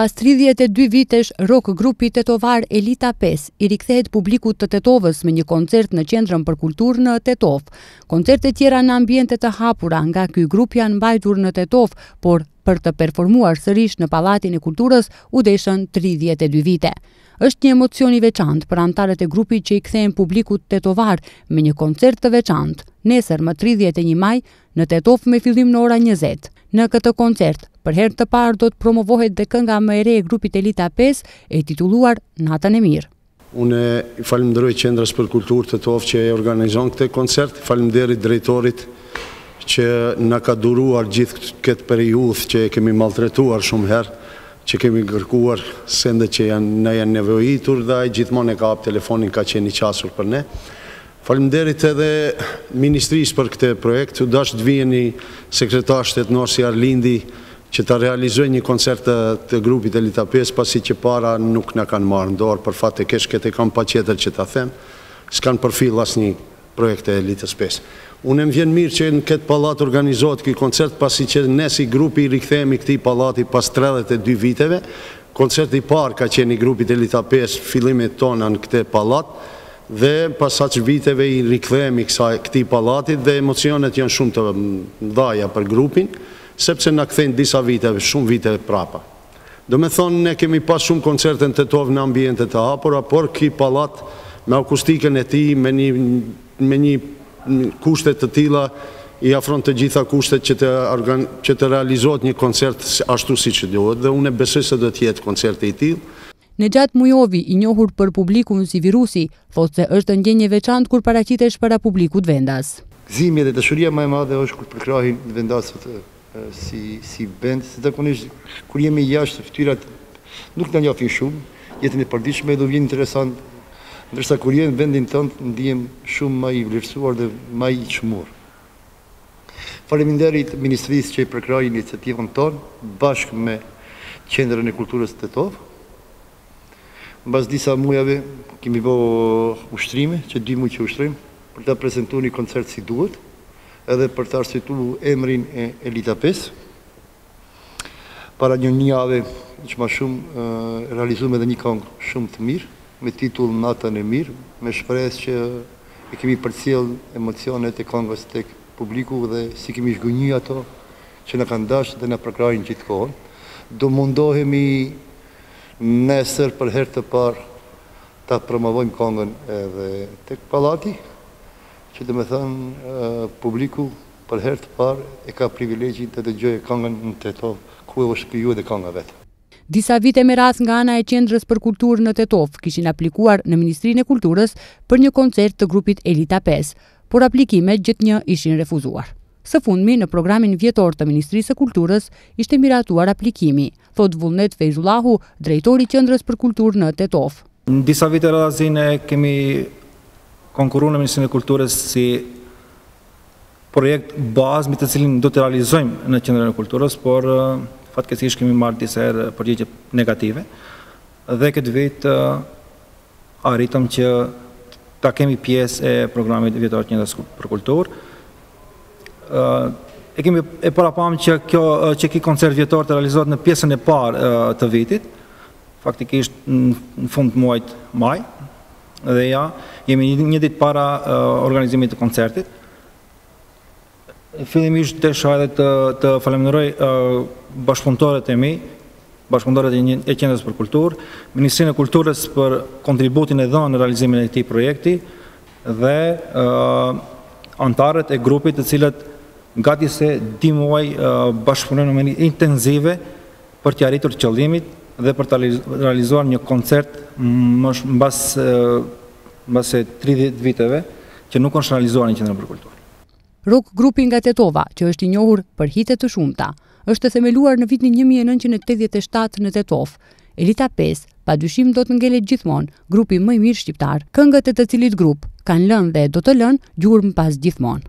Pas tridhjetë e dy vitesh, rock grupi tetovar Elita pesë i rikthehet publikut të Tetovës me një koncert në Qendrën për Kulturë në Tetovë. Koncerte tjera në ambiente të hapura nga ky grup janë mbajtur në Tetovë, por për të performuar sërish në Pallatin e Kulturës u deshën tridhjetë e dy vite. Është një emocion i veçantë për anëtarët e grupit që i kthehen publikut tetovar me një koncert të veçantë, nesër më tridhjetë e një maj në Tetovë me fillim në ora 20. Në këtë koncert, për herë të parë do të promovohet dhe kënga më e re e grupit Elita 5, e titulluar Natën e Mirë. Unë e falemnderoj Qendrës për Kulturë Tetovë që e organizon këtë koncert, faleminderit drejtorit që na ka duruar gjithë këtë periudhë që e kemi maltretuar shumë herë, që kemi kërkuar sendet që na janë nevojitur dhe ai gjithmonë e ka hap telefonin ka qenë i qasur për ne. Faleminderit edhe Ministrisë për këtë projekt. U dashtë të vije ni Sekretar Shtetnor si Arlindi që ta realizojë një koncert të grupit Elita pesë, pasi që para nuk na kanë marrë në dorë, për fat të keq këtë e kam patjetër që ta them, s'kanë përfillë asnjë projekt të Elitës pesë. Unë më vjen mirë që në këtë pallat organizohet ky koncert, pasi që ne si grup i rikthehemi këtij pallati pas tridhjetë e dy viteve. Koncerti i parë ka qenë i grupit Elita pesë, fillimet tona në këtë pallat. Dhe pas aq viteve i rikthehemi kësaj, këtij pallatit dhe emocionet janë shumë të mëdhaja për grupin, sepse na kthejnë disa viteve, shumë viteve prapa. Domethënë, ne kemi pas shumë koncerte në Tetovë në ambiente të hapura, por ky pallat me akustikën e tij, me një me një kushte të tilla i afron të gjitha kushtet që të që të realizohet një koncert ashtu siç duhet dhe unë besoj se do të jetë koncerti i tillë. Nexhat Mujovi, i njohur për publikun si Virusi, thotë se është ndjenjë e veçantë kur paraqitesh para publikut vendas. Gëzimi dhe dashuria ma e madhe është kur t'përkrahin vendasët si bend, se zakonisht kur jemi jashtë fytyrat nuk na njofin shumë jetën e përditshme dhe u vjen interesant, ndërsa kur je në vendin tënd ndihem shumë ma i vlerësuar dhe ma i çmuar. Faleminderit Ministrisë që e përkrahi iniciativën tonë bashkë me Qendrën e Kulturës në Tetovë. Mbas disa mujave kemi bo ushtrime, që dy muj që ushtrojmë, për ta prezentu një koncert si duhet, edhe për ta arsyetu emrin e Elita pesë. Para një jave diç ma shumë realizum edhe një kongë shumë të mirë me titull Natën e mirë, me shpresë që i kemi përcjellë emocionet e kongës tek publiku dhe s'i kemi zhgënjy ato që na kanë dashtë dhe na përkrahin gjithë kohën. Do mundohemi nesër për herë të parë ta promovojmë kongën edhe tek pallati, që domethënë publiku Për herë të parë e ka privilegjin të dëgjojë kangën në Tetovë, ku është kriju edhe kanga vet. Disa vite me radhë nga ana e Qendrës për Kulturë në Tetovë kishin aplikuar në Ministrinë e Kulturës për një koncert të grupit Elita pesë, por aplikimet gjithnjë ishin refuzuar. Së fundmi në programin vjetor të Ministrisë së Kulturës ishte miratuar aplikimi, thotë Vullnet Fejzullahu, drejtor i Qendrës për Kulturë në Tetovë. Disa vite radhazi ne kemi konkurru në Ministrinë e Kulturës si projekt bazë me të cilin do të realizojmë në Qendrën e Kulturës, por fatkeqësisht kemi marrë disa herë përgjigje negative dhe këtë vit arritëm që ta kemi pjesë e programit vjetor të Qendrës për Kulturë. E kemi e parapamë që kjo që ky koncert vjetor të realizohet në pjesën e parë të vitit, faktikisht në fund të muajit maj. Dhe ja, jemi një ditë para organizimit të koncertit. Fillimisht desha edhe të, të falemnderoj bashkëpunëtorët e mi, bashkëpunëtorët e Qendrës për Kulturë, Ministrinë e Kulturës për kontributin e dhënë në realizimin e këtij projekti dhe antarët e grupit të cilët gati se dy muaj bashkëpunojnë në mënyrë intensive për t'i arritur qëllimit dhe për të realizuar një koncert mbas më se 30 viteve që nuk është realizuar në Qendrën për Kulturë. Rock grupi nga Tetova, që është i njohur për hite të shumta, është themeluar në vitin 1987 në Tetovë. Elita 5, pa dyshim do të ngelet gjithmonë, grupi më i mirë shqiptar. Këngët e të cilit grup kanë lënë dhe do të lënë gjurmë pas gjithmonë.